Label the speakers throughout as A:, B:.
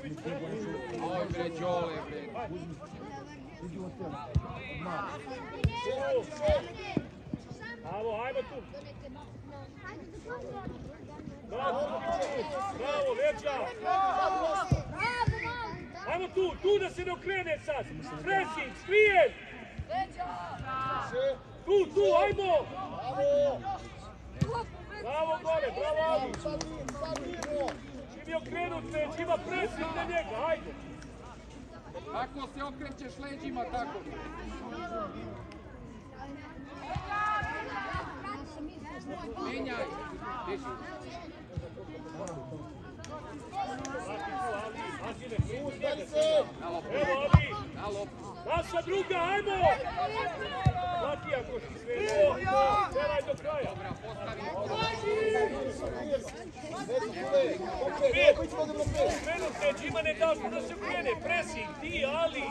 A: Oj bre, Đole bre.
B: Bravo, ajmo tu. Bravo, bravo, leđa. Ajmo tu, tu da se ne okrene sad. Pressing, skrijen. Tu, tu, ajmo. Bravo gore, bravo Ali. Je okrenut već, ima pressing na njega, ajde.
A: Kako se okrećeš leđima, tako. Menjaj.
B: Evo, Ali.
A: Na.
B: Naša druga, ajmo! Laki ako si sve. Teraj do kraja.
A: Dobra, postavi.
B: Okrenut već, ima ne daš da se okrene. Pressing, ti, Ali.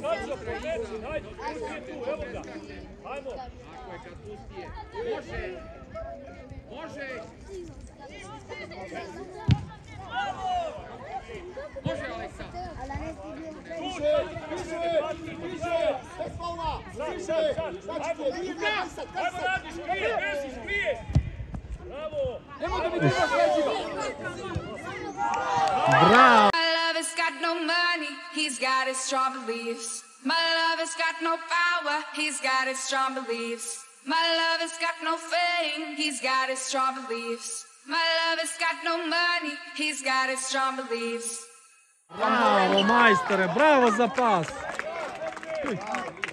B: Kačo, promeci, hajde, ti je tu, evo ga. Ajmo.
A: Tako je kad pustije. Može. Može. Može,
B: Sad, sad, sad. Ajmo, ajmo, radi, skrije, besi, skrije. Bravo.
A: Nemoj da mi trebaš leđima.
C: Bravo!
D: My lover's got no money, he's got his strong beliefs. My lover's got no power, he's got his strong beliefs. My lover's got no fame, he's got his strong beliefs. My lover's got no money, he's got his strong beliefs.
C: Bravo, majstore, bravo za pas!
A: U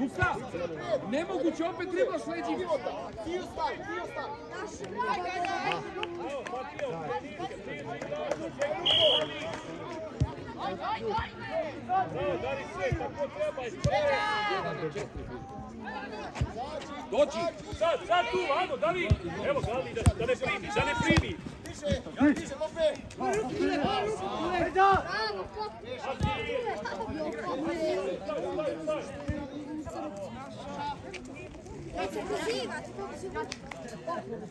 A: Luka, nemoguće, opet trebaš leđima.
B: Bravo, dari sve, tako treba.
A: Jedan od četiri. Dođi.
B: Sad, sad tu, ajmo, Dali. Evo, Dali, da, da ne primi, da ne primi.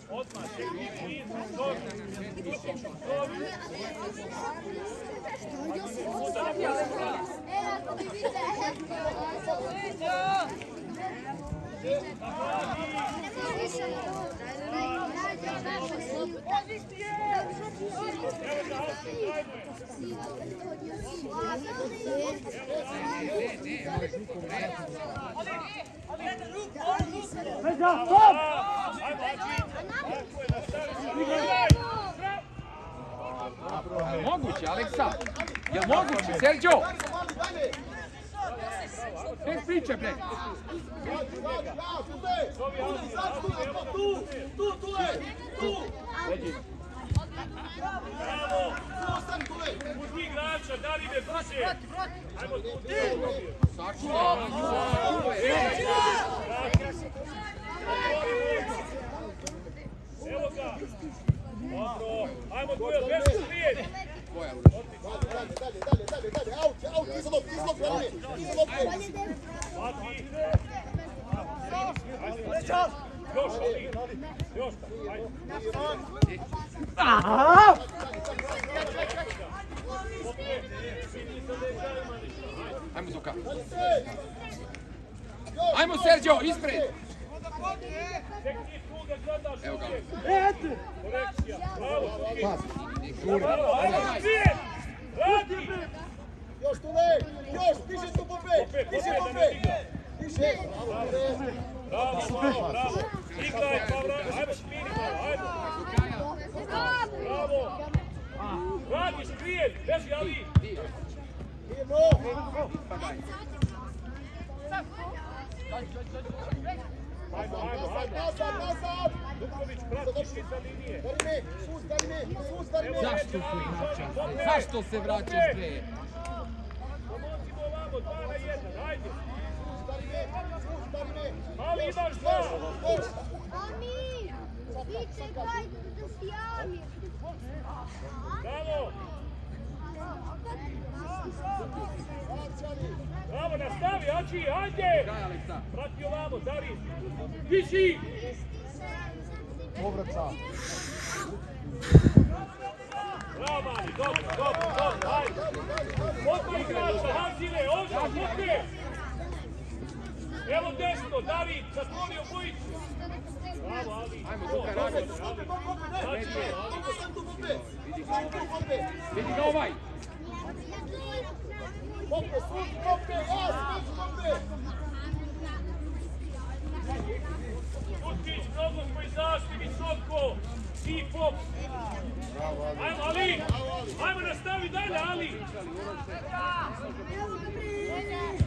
B: Odmah, čekaj,
A: moguće, Aleksa? Jel moguće, Sergio? Bez priče, bre.
B: Bravo. Uzmi igrača, Dali me brže. Ajmo tu, ti. Evo ga. Ajmo duel, bez skrijen.
A: Koja u
B: Laki. Ajde. Još, Ali. Još, ajde.
A: Ajmo. Ajmo, Sergio, ispred.
B: Tu da gledaš.
A: Evo ga.
B: Korekcija. Bravo.
A: Ne žuri.
B: Bravo, ajmo skrijen. Radi.
E: Još tu ne, još, diže tu Pope, diže
B: Opet,
E: Pope.
B: opet, da ne
E: Diže,
B: Bravo, bravo, bravo. Igraj, pa bravo. Ajmo špini malo, ajmo. Bravo. Radi, skrijen. Beži, Ali.
E: mirno.
B: Ajmo, ajmo,
E: Nazad,
B: ajmo.
E: nazad, nazad.
B: Vuković, pratiš iza linije.
E: Me.
A: Zašto se vraćaš? Zašto se vraćaš bre?
B: Pomozimo ovamo, dva na jedan, ajde.
E: Sus, dari me, me.
B: Ali imaš dva.
F: Ami, vi čekajte da javi.
B: Bravo. Bravo, nastavi, Ači, ajde. Prati ovamo, Dari. Viši.
E: Povraća.
B: Bravo, Mani, dobro, dobro, dobro, ajde. Popa igrača, Hazile, ovdje, pope. Evo desno, David, zatvorio bojicu. Bravo, Ali.
A: Ajmo,
B: dobro,
A: radi. Vidi ga ovaj.
E: Pope, sus, pope, ja, sus, pope.
B: Kutić, mnogo smo izašli visoko. I pop. Ajmo, Ali. Ajmo nastavi dalje, Ali.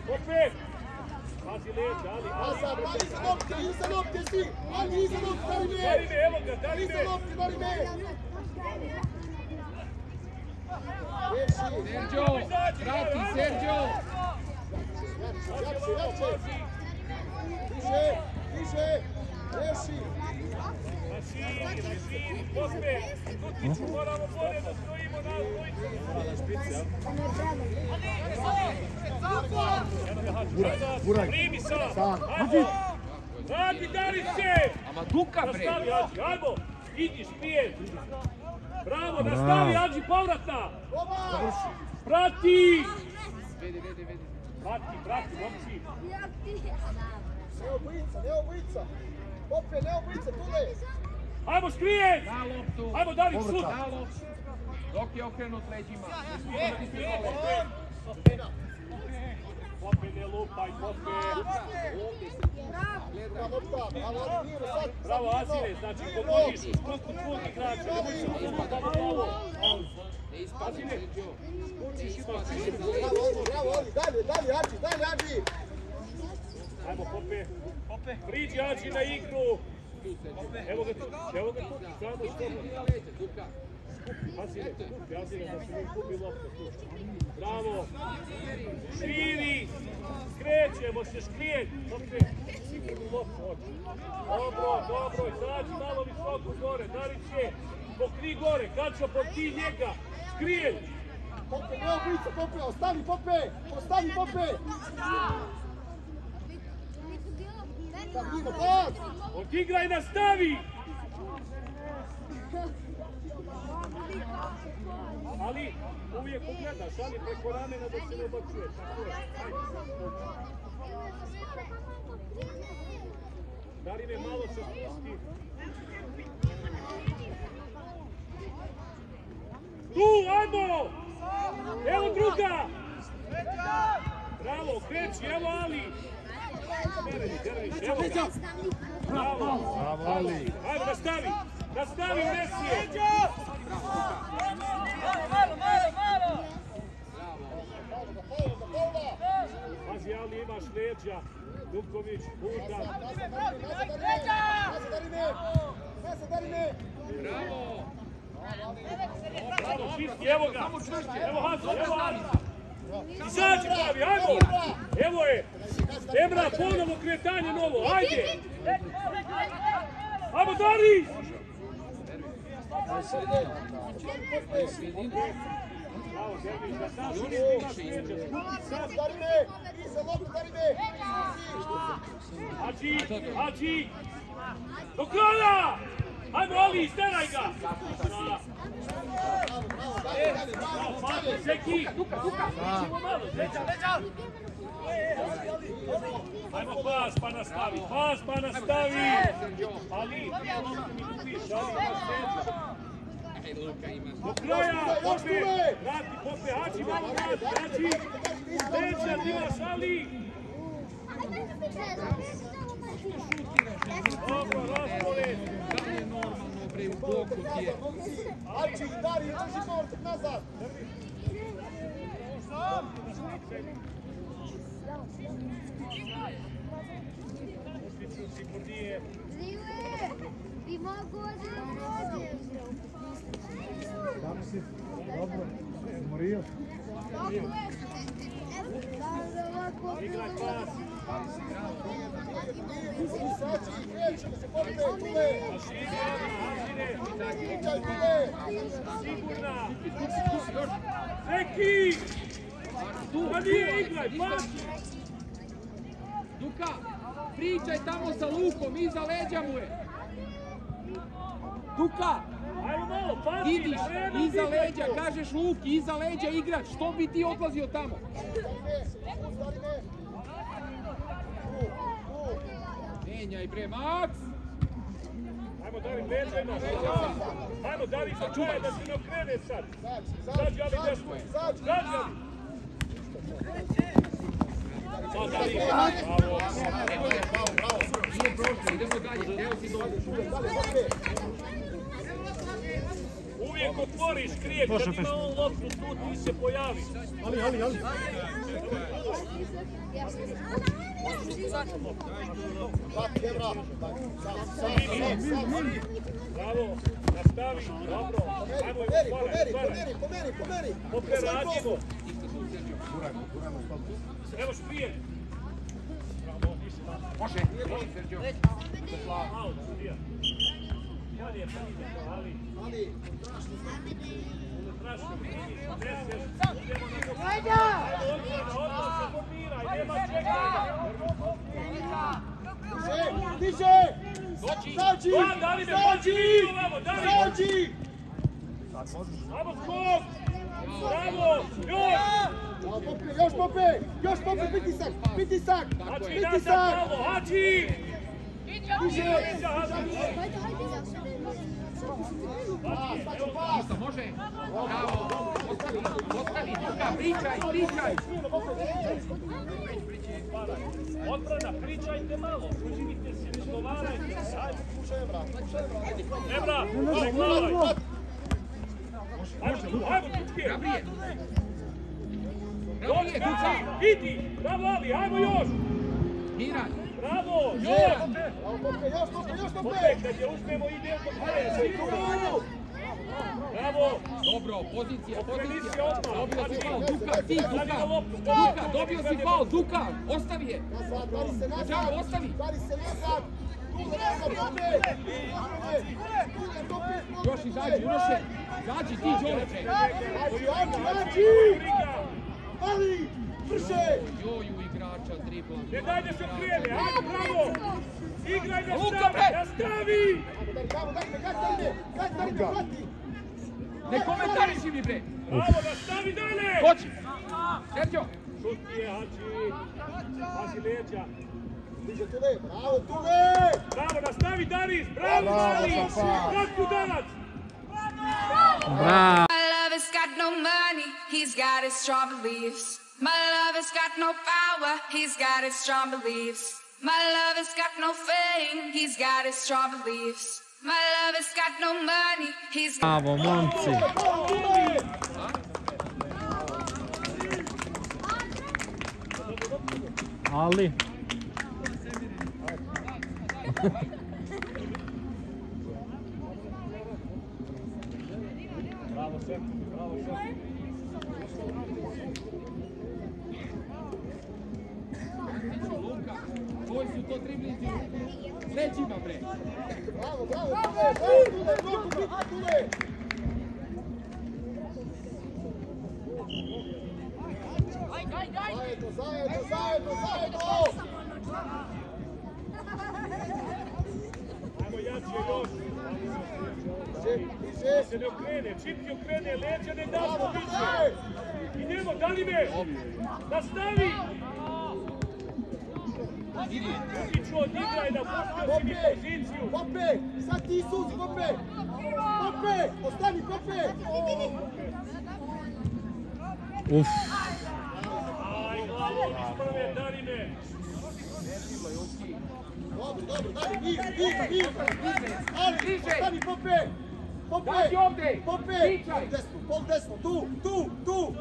B: Pope. Pazi leđa, Ali. Ali.
E: Asad, ali iza lopte, iza lopte si. Ali iza lopte, dari me.
B: Dari me, evo ga, dari
E: Iza
B: me.
E: lopte, dari me. Reši.
A: Sergio, vrati Sergio.
E: Jače, jače. Više, više. Reši.
B: Mašini, mašini, pope. Kutiću, moramo bolje da stojimo dvojicu. Buraj, Primi sam. Ajmo. Radi, dari se.
A: Ama Duka bre.
B: Nastavi, Ađi, ajmo. Idi, špijen. Bravo, nastavi, Ađi, povrata. Prati.
A: Vedi, vedi, vedi.
B: Prati, prati, momci.
E: Ne obojica, ne obojica. Pope, ne obojica, tule.
B: Ajmo, špijen.
A: Da loptu.
B: Ajmo, David, šut.
A: Da loptu. Dok je okrenut leđima.
B: Pope, ne lupaj, pope. Bravo, Azire, znači, pomodiš u struku tvog igrača.
A: Ispada Sergio. Ne ispada.
E: Bravo, bravo, Ali, dalje, dalje, Ači, dalje, Ači.
B: Ajmo, Pope. Priđi, Ađi, na igru. Evo ga tu, evo ga tu. Samo što. Kupi, Azire, da se ne lopta. Bravo. Širi. Skrećemo se, škrijen. Pope, sigurno hoće. Dobro, dobro, izađi malo visoko gore. Dariće, pokri gore. Kačo, pokri njega. Škrijen.
E: Pope, ne obojica, Pope, ostani, Pope, ostani, Pope.
B: Odigraj, nastavi. Ali uvijek pogledaš, ali preko ramena da se ne obacuje. Tako je. Ajde. Dari me malo se spusti. Tu, ajmo! Evo druga! Bravo, kreći, evo Ali! Evo ga! Bravo!
C: Bravo, Ali.
B: Ajmo, nastavi! Nastavi, Mesije! Pazi, Ali, imaš leđa.
E: Dari me.
A: Bravo.
B: Bravo, čisti, evo ga! Evo Hazu, evo Hazu! Izađi, pravi, ajmo! Evo je! Emra, ponovo kretanje novo, ajde! Ajmo, Dari! Bravo, Derviš, da sam što imaš leđa, skupi sam.
E: Dari me, iza lopte, dari me.
B: Hadži, Hadži! Do kraja! Ajmo, Ali, steraj ga! Da. Bravo, Pato, Zeki! Ićemo malo, Zeka! Ajmo, pas pa nastavi, pas pa nastavi! Ali, ti mi dupiš, Ali, imaš leđa.
A: Aj, Luka ima.
B: Do kraja, Pope! Vrati, Pope, Hadži, malo vrati, Hadži! Leđa, ti imaš, Ali! Dobro, raspored!
A: Da li je normalno bre u bloku ti je?
E: Ači, Dari, drži kovrtak nazad.
B: Sigurnije.
F: Vi Dva godine rođen.
E: Kako si? Dobro. Morio? Pričaj tule.
B: Sigurna. Zeki! Pa nije igraj, pas!
A: Duka, pričaj tamo sa Lukom, iza leđa mu je. Duka! Vidiš, iza leđa, kažeš Luki, iza leđa igrač, što bi ti odlazio tamo? Menjaj bre, Maks!
B: Ajmo, Dari, leđa imaš. Ajmo, Dari, sačuvaj da se ne okrene sad.
E: Zađi,
B: Zađi, ali
E: zađi,
B: desno.
E: zađi.
B: Zađi, ali. Sad, Dari, bravo.
A: Idemo dalje, evo ti dođeš.
B: Uvijek otvoriš krijet, kad ima on loptu tu, ti se pojavi.
E: Ali, ali, ali.
B: Bravo, nastavi, dobro.
E: Pomeri, pomeri, pomeri, pomeri, pomeri.
B: Opet radimo. Evo. Bravo, si tamo.
A: Može, Sergio.
B: Malo, sudija. Bolje je pride to, ali
E: Ali,
B: strašno vidiš, deseš, idemo na to. Ajmo, odmah, odmah se pobiraj, nema čekanja.
E: diže, diže.
A: Dođi.
E: Zađi,
B: Da, Davide,
E: zađi,
B: pazi, ovamo, Davide.
E: zađi.
B: Ajmo skok! Bravo! Još!
E: Bravo, Pope, još Pope, još Pope, pritisak, pritisak,
B: Hači, nazad,
E: pritisak.
B: bravo, Hači!
E: Diže.
B: Leđa, Hači!
F: Hajde, hajde.
A: Isto, može. Bravo. Ostavi, Duka, pričaj, pričaj.
B: Pričajte malo, uživite se, razgovarajte. Ajmo. Još!
A: Miran.
B: Bravo, još!
E: Još još
B: kad je uspemo, ide sigurno! Bravo!
A: Dobro, pozicija, pozicija. Dobio si faul, Duka, ti, Duka. Duka, dobio si faul, Duka, ostavi je. Đavo, ostavi. Još izađi, Uroše. Izađi ti.
B: Briga!
E: Ali, brže.
A: Joju igrača dribla.
B: Ne daj da se krene, ajmo, bravo! Igraj!
E: Bravo, gaj, daj me, prati.
A: Ne komentariši mi bre.
B: Bravo, nastavi dalje!
A: Hoći. Sergio.
B: Šuti je, Hači! Pazi leđa!
E: Diže Tule, bravo Tule.
B: Bravo, nastavi Daris! Bravo,
E: Bravo,
B: Daris! Kako udarac!
C: Bravo.
D: My lover's got no money, he's got his strong beliefs. My lover's got no power, he's got his strong beliefs. My lover's got no fame, he's got his strong beliefs. My lover's got no money, he's
C: Bravo, momci.
E: Bravo Tule.
C: Ali.
B: Bravo, Seki, bravo, Seki.
A: To driblinzi? Leđima bre.
E: Bravo, bravo Tule, bravo Tule, bitno Tule. Zajedno, zajedno, zajedno, zajedno.
B: Ajmo jače još.
E: Diže.
B: Se ne okrene, ti okrene leđa, ne
E: Bravo,
B: damo više.
E: Tule.
B: Idemo, dali me! Nastavi! Uliču, odigraj na pustio si mi
E: Pope,
B: poziciju.
E: Pope, sad ti suzi, Pope. Pope, ostani, Pope.
C: Uf.
B: Aj, glavo, iz prve, dali me.
E: Dobro, dobro, daj, mir, mir, mir. Ali, ostani, Pope. Pope,
A: Dađi ovde.
E: Pope, pol desno, pol desno, tu, tu, tu.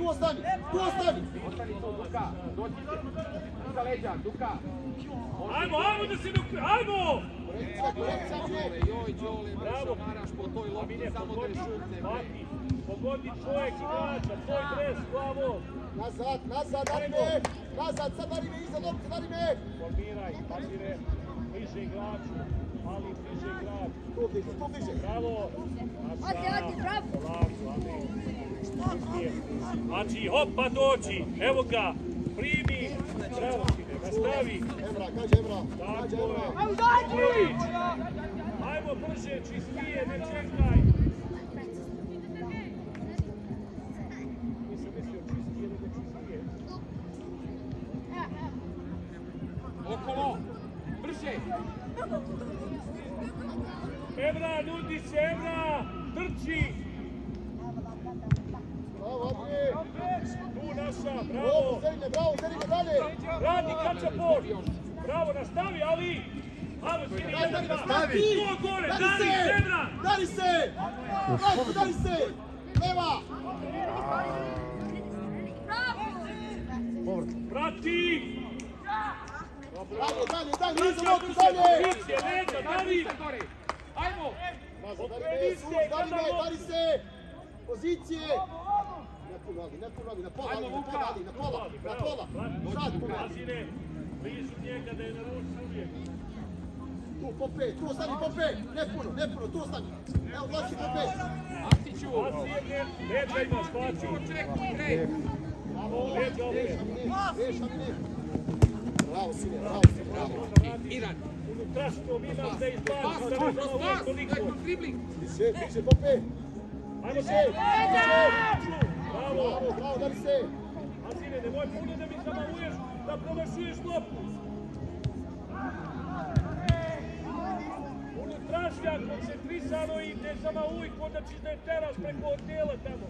E: Tu ostani, tu ostani.
A: Ostani to, Duka. Dođi. Iza leđa, Duka.
B: Ajmo, ajmo da se okrene, ajmo!
A: Joj, Đole,
B: Bravo.
A: maraš po toj lopti, samo da
B: pogodi,
A: je šutne. bre.
B: Mati, pogodi čovjek igrača, tvoj dres, glavom.
E: Nazad, nazad, Darime! Nazad, sad Darime, iza lopte, Darime!
B: Formiraj, pasire, bliže igraču, mali bliže igrač.
E: Tu bliže, tu bliže.
B: Bravo.
F: Odi, odi, bravo.
B: Polako, Amine. Znači, hopa doći, evo ga, primi, sine, nastavi.
E: Emra, kaže Emra.
B: Tako
E: Kaže
B: je.
E: Emra.
B: Mitrović, ajmo brže, čistije, ne čekaj.
A: Okolo, brže.
B: Emra, nudi se, Emra, trči.
E: Stavi. Dari se! Dari se! Dari se! Leva!
B: Prati.
E: Dalje, dalje, dalje, iza
B: Prati,
E: lopte,
B: tu se
E: dalje!
B: pozicije, Dari.
A: Ajmo.
B: Okreni se,
E: dari se! Na pola, na pola, na pola, na pola. Sad, puno.
B: Pazine, blizu njega da je na uvijek.
E: Tu, Pope, tu ostani, Pope! Ne puno, ne puno, tu ostani. Evo, glasi, Pope!
A: Aktiću.
B: Pasije, leđa
A: bre.
E: Bravo,
B: Leđa
E: Amine, veš, Amine. Bravo, sine, bravo, sine, bravo.
A: Miran.
B: Unutrašnjom imaš da
A: pas,
B: da ne
A: pas,
B: znamo
A: pas.
B: koliko.
A: Dribling.
E: Više, više, Pope!
B: Ajmo se, bravo.
E: Bravo, bravo, dari se!
B: Azine, nemoj puno da mi zamahuješ, da promašuješ loptu. Unutrašnjak, koncentrisano i ne zamahuj, ko da ćeš da je teraš preko odjela tamo.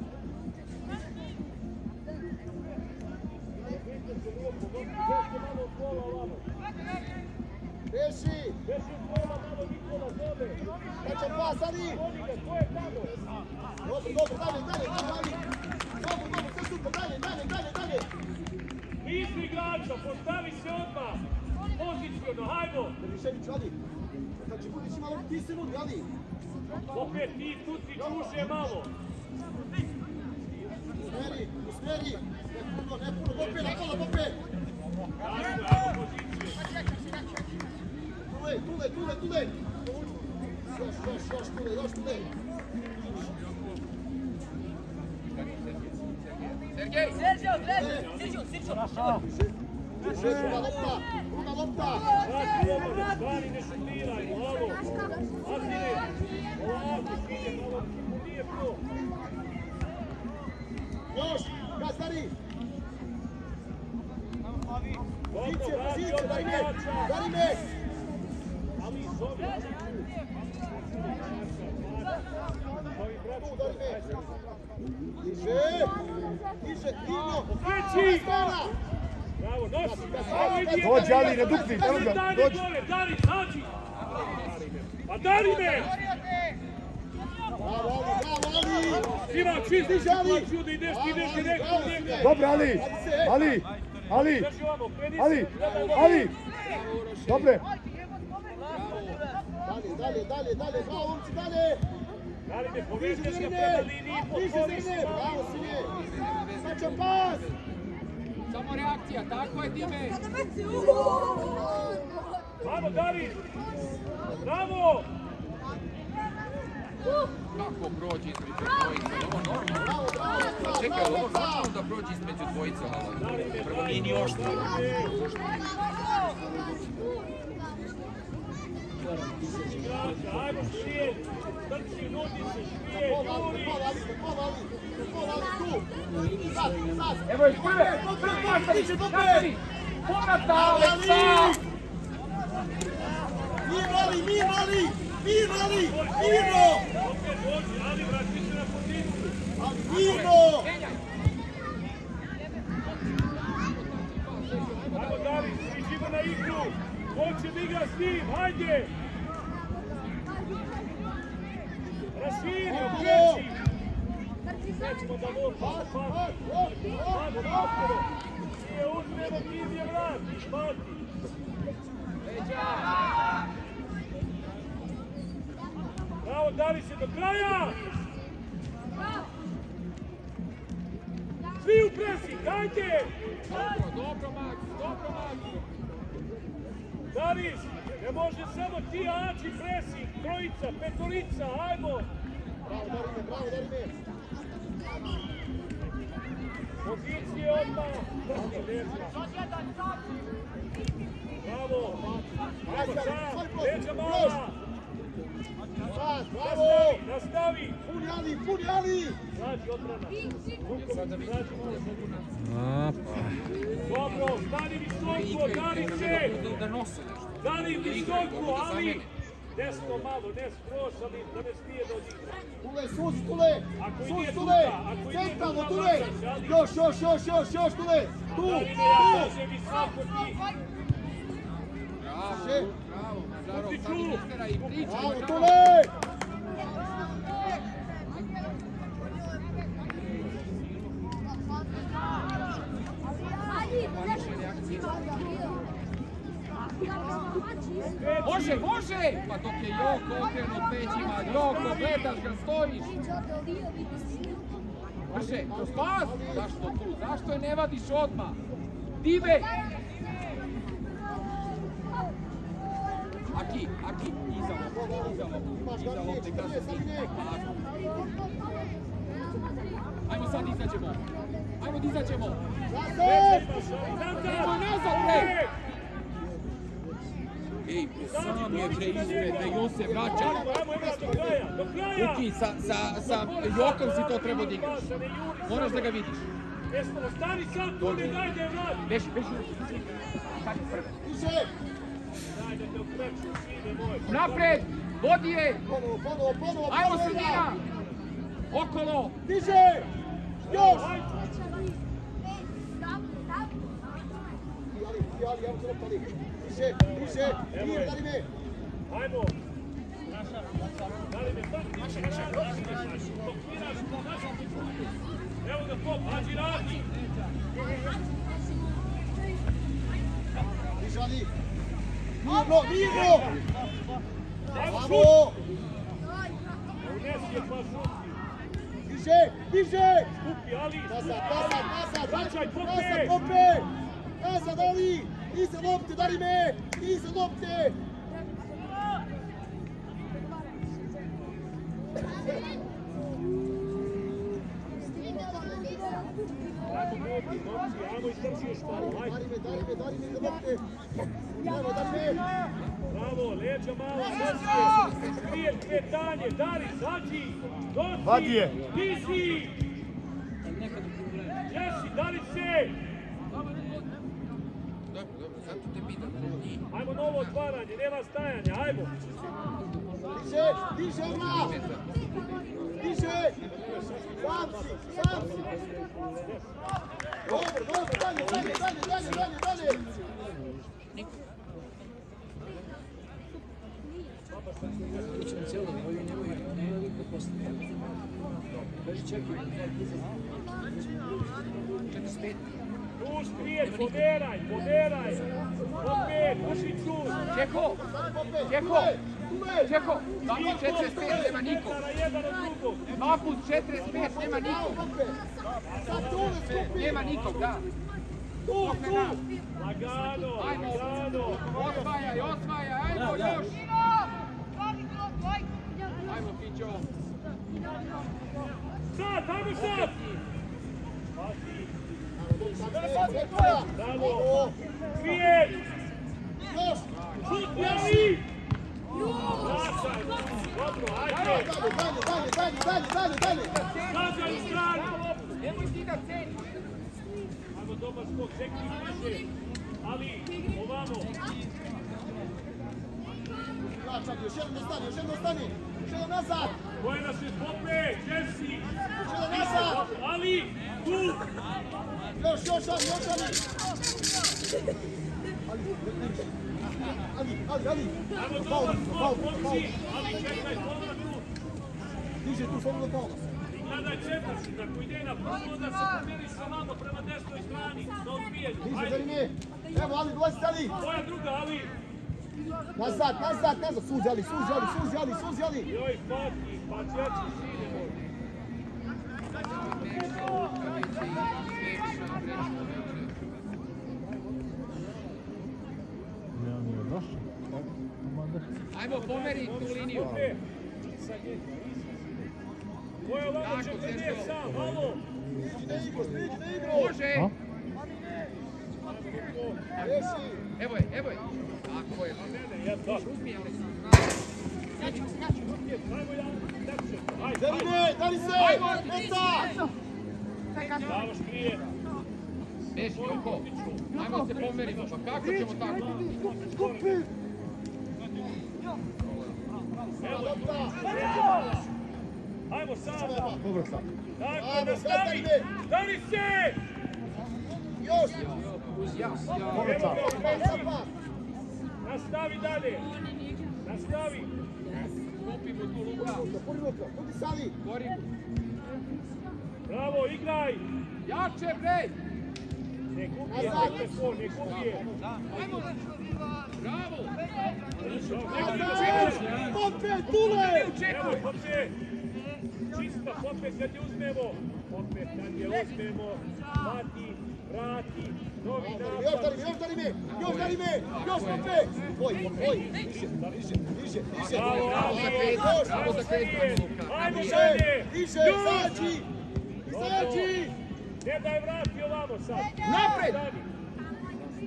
E: Beši!
B: Beži od kola malo Nikola zove.
E: Pas, Ali!
B: Vodi ga, ko je tamo?
E: Dobro, dobro, dalje, dalje, dalje! Dobro, dobro, sve super, dalje, dalje, dalje, dalje!
B: Isti igrača, postavi se odmah. Poziciono, hajmo.
E: Milišević, Ali! Znači, budiš imalo, ti se nudi, Ali!
B: Opet ti tu ti čuže malo.
E: Usmeri, usmeri! Ne puno, ne puno, Pope, na kola, Pope!
B: Ajmo, ajmo pozicije.
E: Tule, tule, tule, tule! Još, još, još, tule, još, tule!
A: Sergej.
E: Više, druga lopta, druga lopta!
B: Stvari ne šutirajmo, alo. Azine, ovako, sine, malo nije to.
E: Još, gazdari! Pozicije, pozicije,
B: oba
E: Darime!
B: igrača.
E: Darime!
B: Ali zove, ali tu.
E: Tu, Darime! Diže! Diže, divno!
B: Okreći!
E: Strana!
B: Bravo, ga,
E: Dođi, Ali, ne dupni, ga,
B: Dani
E: dođi.
B: Dani, nađi. Pa Dani me!
E: Bravo, Ali, bravo, Ali!
B: Ima čist, da ideš, ti ideš direktno u njega.
G: Dobro, Ali! Ali! Ali! Ali! Ali! Dobre!
E: Dalje, dalje, dalje, dalje, bravo, momci, dalje!
B: Dani me, povežeš ga prema liniji.
E: Bravo, sine! Sačan pas!
A: Samo reakcija, tako je time.
B: Bravo, Dani! Bravo!
A: Kako prođe između dvojice? Je Ovo normalno. Čekaj, ovo normalno da prođe između
B: me,
A: Prvo nije ni oštro.
B: ajmo štrijet, trči, nudi se,
E: Ali,
B: juri.
E: Sad, sad!
A: Evo je prve, prve nastavi, nastavi. Povrat Aleksa.
E: Mirno, Ali, mirno, Ali! Mirno, Ali! Mirno!
B: Ali, vrati na poziciju.
E: Ali, mirno!
B: Ajmo, Dani, priđimo na igru. Ko će da igra s njim, hajde! Nećemo da lopa,
E: Pas,
B: pa,
E: pas,
B: naporo! Nije uzmemo, ti je vrat, pati! dali se do kraja! Svi u presing, ajde!
A: Dobro, dobro, Max, dobro, Max.
B: Dariš, ne može samo ti Ači presing, trojica, petorica, ajmo!
E: Bravo, Darine, bravo, Darine.
B: Pozicije odmah! Bravo! Ajmo sam, Deđa mala! Dobro, stani visoko, dali se!
A: Da, da nose nešto.
B: Dali
A: Da igraju,
B: visoko, ali... Desno malo, ne skroz, ali da ne smije da odigra.
E: Tule, sus, Tule. Sus, Tule. Centralno, Tule. Još, još, još, još, još, Tule. Tu, tu.
A: Bravo, bravo, Mazarov,
B: Pusti
A: sad i priča.
E: Bravo. Tule.
A: Više reakcije. Može, može! Pa dok je Joko okrenut pećima, Joko, gledaš ga, stojiš. Može, kroz pas! Zašto tu? Zašto je ne vadiš odmah? Dive! Aki, Aki, iza lopte, iza lopte, iza lopte, kaže ti. Ajmo sad izađemo. Ajmo da izađemo.
E: Nazad.
A: Nemoj nazad, bre! Ej, sam je ispred, da on se vraća. Uki, sa, sa, sa Jokom si to
B: juri se.
A: Moraš da ga vidiš.
B: Jesmo, stani sad, tu ne daj da je vrati.
A: Beži, beži, beži. Stani prvi.
E: Diže.
B: Daj da te okreću, sine moj.
A: Napred, vodi je.
E: Ponovo, ponovo, ponovo.
A: Ajmo sredina. Okolo.
E: Diže. Još.
B: Ajde,
E: Ali, Ali, evo te lopta, Ali. Diže, diže. Nije, Darine.
B: ajmo. Dali me, stani, naša, naša, naša, blokiraš, naša, Evo ga pop, hađi radi.
E: Diže, Ali. Mirno, mirno.
B: Ajmo, šut.
E: Bravo.
B: Unesi je pa šuti.
E: Diže, diže.
B: Kupi, Ali,
E: Nazad, nazad, nazad.
B: Vraćaj, Pope.
E: Nazad, Pope. Nazad, Ali. Iza lopte, Darine. Iza lopte.
B: Ajmo, momci, momci, ajmo istrči još malo, ajde.
E: Darine, Darine, Darine, iza lopte. Evo, Darine.
B: Bravo, leđa malo, nosi, skrije kretanje, Dari, zađi, dođi,
G: Vadi je.
B: ti si, jesi, Dari se,
A: Dobro, dobro, zato te pitam.
B: ajmo novo otvaranje, nema stajanja, ajmo,
E: Diže, diže odmah. Diže. Sam si, sam si. Dobro, dobro, dalje, dalje, dalje, dalje, dalje, dalje.
B: tu skrije, poderaj, poderaj, opet, uši tu,
A: Čeko,
E: Opet,
A: Čeko, Čeko. Dva put 45, nema nikog.
B: na jedan od drugog,
A: Dva put 45, nema nikog. Nema nikog, da.
E: Tu, tu.
B: lagano, lagano,
A: osvajaj, osvajaj, ajmo još. Ajmo, Pićo.
B: sad, ajmo sad,
E: Bravo.
B: Bravo. Ali, ovamo.
E: Vraćam, još jednom da stani, još jednom da stani. Još jednom nazad.
B: Koje nas je Jesse.
E: Još jednom nazad.
B: Ali, tu.
E: Još, još, Ali, još, Ali. Ali, Ali, Ali.
B: Ajmo dobar skok, momci. Ali, čekaj, pola tu.
E: Diže tu slobodno faul.
B: I gledaj četvrši, ako ide na prvo, da se pomeriš sa vama prema desnoj strani. Da odbiješ.
E: Diže,
B: Ajde,
E: Darine. Evo, Ali, dolazite, Ali.
B: tvoja druga, Ali.
E: Nazad, nazad, nazad. Suzi, Ali, suzi, Ali, suzi, Ali, suzi, Ali.
B: Joj, pati, pa ćeći sine moj.
A: Mekša rukavice
C: Ne, on je došao.
A: Ajmo pomeri tu liniju.
B: Ko je
A: Tako,
B: 40
A: Sergio.
B: sam, halo?
E: Iđi na igru, iđi na igru.
A: Može! Evo je, evo je. Tako je. Uzmi, ali
B: Ajmo ja, lepše. Ajde, ajde.
E: Zerine, dali se. Meca.
B: Pravo škrije.
A: Beži, Joko. Ajmo se pomerimo, pa kako ćemo tako?
B: Evo,
E: Lopta.
B: ajmo sada.
E: Dobro sam.
B: Tako, nastavi. Stani se!
E: Još.
A: Ja, ja.
E: Dobro pas.
B: Nastavi dalje. Nastavi.
A: Kupimo tu Luka. Gori.
B: Bravo, igraj.
A: Jače, bre!
B: Ne ne ko, ne kupije.
A: Bravo!
E: Opet.
B: Čista, opet kad je uzmemo. Opet kad je uzmemo. Vati, vrati.
E: Još dali me, još dali me, još dali me, još opet. Oj, oj, diže, diže, diže, diže.
B: Bravo. Ajmo dalje. Još.
E: izađi. Izađi.
B: Ne daj vrati ovamo sad.
A: Napred!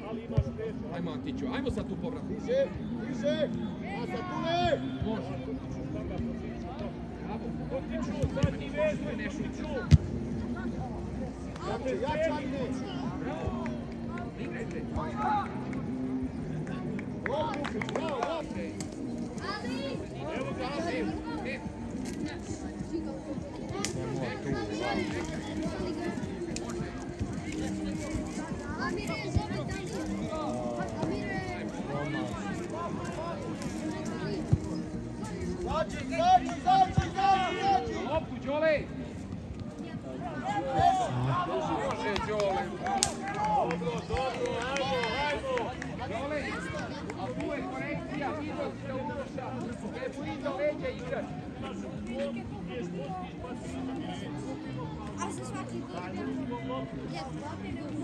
B: Ali imaš.
A: Ajmo Antiću, ajmo sad tu povrat.
E: Diže, diže. Nazad, Tule.
A: Može.
B: Potiču, zadnji vez, potiču.
E: Jače, jače, Agne.
A: Igrajte.
E: Bravo, Lukić, bravo, bravo.
B: Evo ga, Ali.
A: Ne.
F: Amire.
E: Izađi, izađi, izađi, izađi, izađi.
A: loptu, Đole! Može, Đole.
B: Dobro, dobro, ajmo, ajmo.
A: Đole, a tu je korekcija, vidio si da uvrša. Ne blizu leđa igrač.
F: A se svaki
E: Zerine, one diže, diže gore.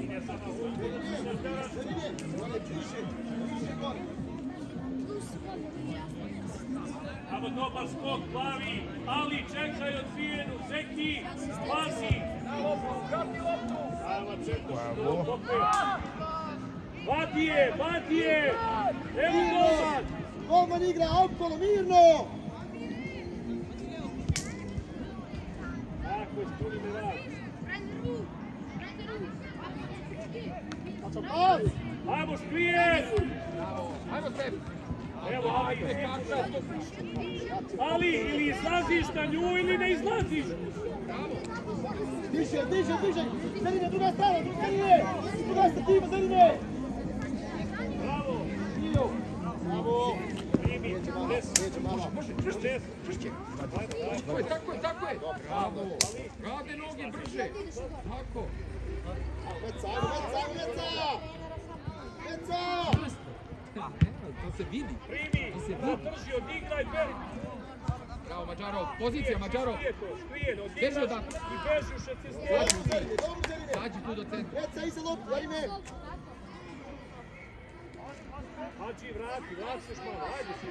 B: Ajmo dobar skok, plavi. Ali čekaj odbijenu, Zeki, pazi. Ajmo, čekaj, što opet. Vadi je, vadi je. Evo golman.
E: Golman igra okolo, mirno.
B: Tako, ispuni me rad.
E: Pas.
B: Ajmo, škrijen.
A: Ajmo se.
B: Evo, Ali, Ali, ili izlaziš na nju ili ne izlaziš.
E: Diže, diže, diže. Zerine, druga strana, druga Zerine. Druga stativa, Zerine.
B: Bravo.
E: Bravo.
B: Primi, des,
E: Neće mala.
B: des.
A: Tako je, tako je, tako je. Bravo. Rade noge brže. Tako.
E: Meca, ajmo, meca, meca. Meca.
A: To se vidi.
B: Primi, zadrži, odigraj, beri.
A: Bravo, Mađarov. Pozicija, Mađarov. Beži odakle.
B: i beži u
E: Zerine.
A: Sađi tu do centra.
E: Meca, iza loptu, Zerine.
B: Hači, vrati, vrati se još malo, ajde si.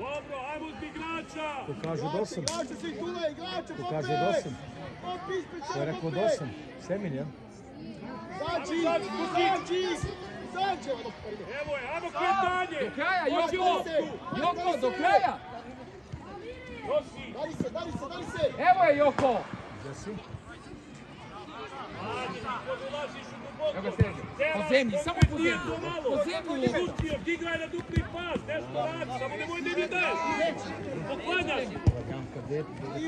B: Dobro, ajmo od igrača.
C: To kažu do
E: Igrače,
C: osam.
E: igrače svi tule, igrače,
C: To
E: Pope.
C: kaže do osam.
E: Pope, ispred
C: To
E: sebe,
C: je rekao do osam. Semin, ja?
E: Izađi,
B: izađi,
E: izađi.
B: Evo je, ajmo kretanje.
A: Do kraja, Joko. Joko, do kraja.
B: Nosi.
E: Dali se, dali se, dali se.
A: Evo je Joko.
B: Ajde, ti podulaziš u duboko.
A: Evo ga Sergio. Po zemlji, samo po zemlji. Po zemlji lopta.
B: Igraj na dupli pas, nešto radi, samo nemoj mi daš. Poklanjaš.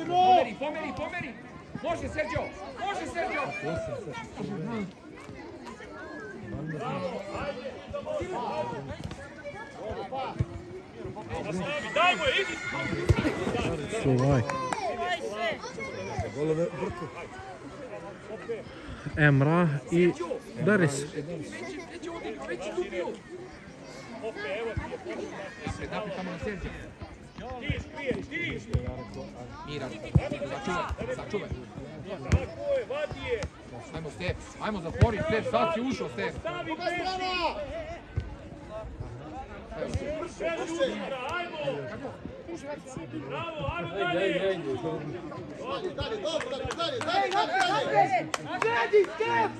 A: Pomeri, pomeri, pomeri. Može, Sergio. Može, Sergio.
B: Nastavi, dajmo je, idi.
C: Suvaj. Emra i Dari se.
A: Već je odigrao, već je tu bio.
B: Opet, Ti škriješ, ti
A: Miran, sačuvaj. Ajmo Step, ajmo zatvori Step, sad si ušao Step.
B: Stavi ajmo. Bravo, ajmo dalje.
E: Dalje, dalje, dobro, dalje, dalje, dalje.
G: Sredi, Stef!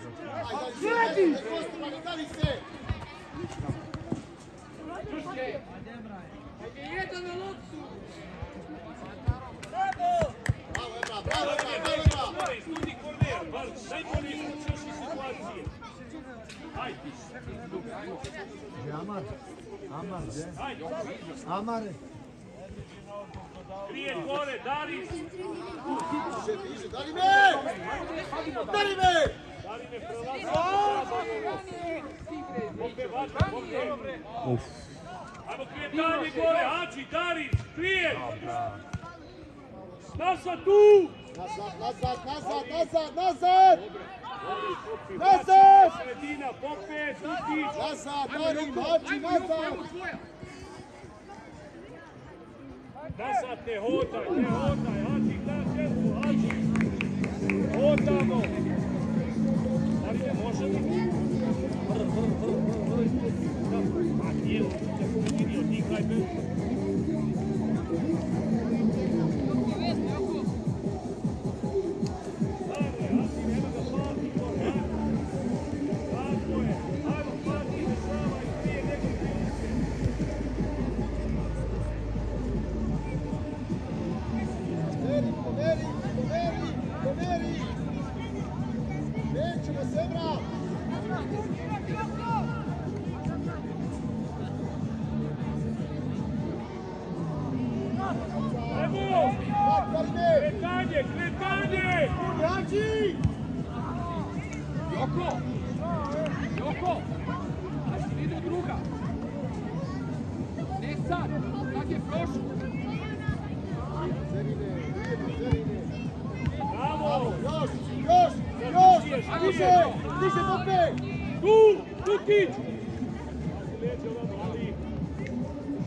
E: Ajde, dalje, se, Kostovani, dalje se.
A: Čušće.
E: Bravo, Ebra, bravo, Ebra, bravo, Ebra.
B: Studi korner, bar najbolje izvučeš iz situacije. Ajde,
G: Amar, Amar, gdje?
B: ajde.
G: Amar,
B: Krije gore, Daris.
E: Me! Me!
B: Dari me prelazi.
C: Uf.
B: Ajmo gore, Hači, Daris, krije. Nasa tu.
E: Nazad, nazad, nazad, nazad, nazad!
B: Nazad!
E: Nazad!
B: Sredina,
E: Hači, nazad!
A: Ajmo svoja.
B: Nazad, ne hodaj, ne hodaj, Hači, da čestu, Hači. Hodamo. Da li ne može li? A nije, nije odigraj me. Stane,
E: pomeri! Nećemo se, Ebra!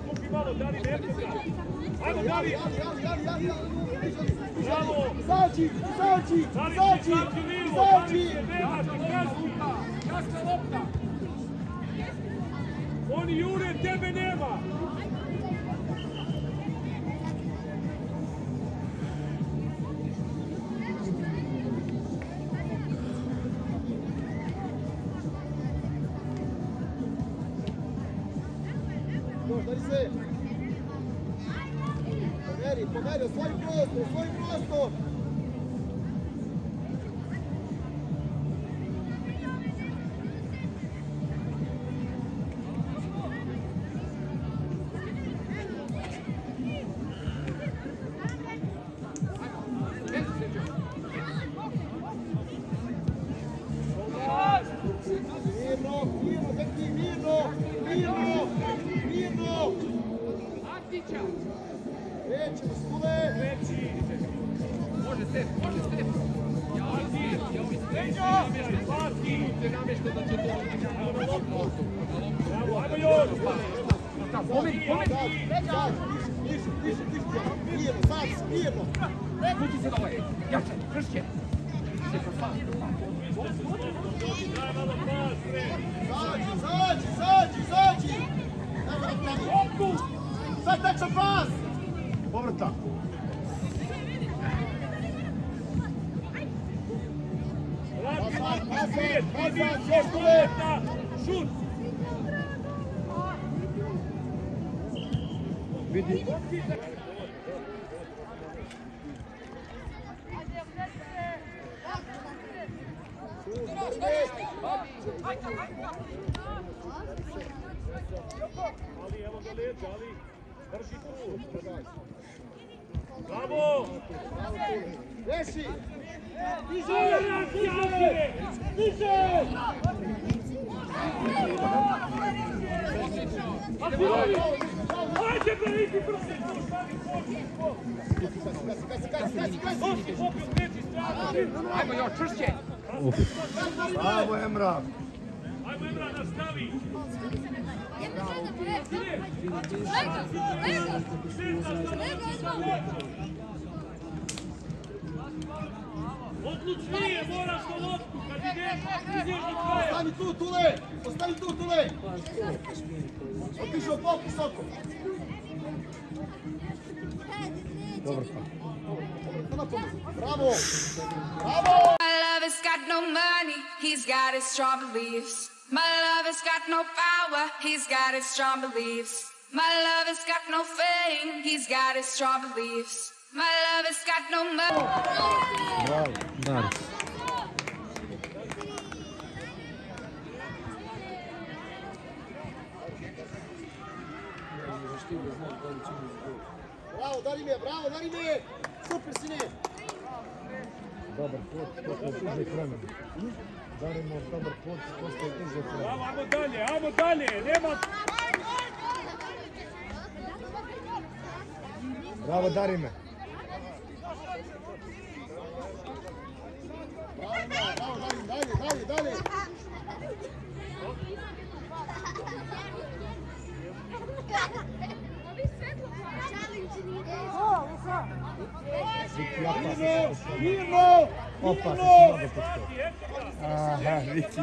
B: Stupi malo, Dari Merkeza. Ajmo, Dari! Bravo!
E: Izađi, izađi, izađi, izađi!
A: Jasna lopta.
B: Oni jure, tebe nema!
E: Još, daj se! Pomeri, pomeri, osvoji prostor,
B: tu. Bravo!
E: Reši!
B: U treći stranu.
A: Ajmo još, čvršće.
G: Bravo Emra.
B: Ajmo Emra nastavi. Odlučnije, moraš na loptu, kad ideš, ideš do kraja.
E: Ostani tu, Tule! Ostani tu, Tule! Otišao pop visoko.
G: Dobro.
E: Bravo! Bravo!
D: My lover's got no money, he's got his strong beliefs. My lover's got no power, he's got his strong beliefs. My lover's got no fame, he's got his strong beliefs. My lover's got no money.
G: Bravo.
C: Daris.
E: Bravo, Darimir, bravo, Darimir! Super, sine!
G: Dobar pot, posle dužeg vremena. Darimo dobar pot, posle dužeg vremena.
B: Bravo, ajmo dalje, ajmo dalje, nema...
G: Bravo Darime.
E: Bravo, Darim, dalje, dalje, dalje!
G: Viki opasno.
E: Mirno!
G: Opasno si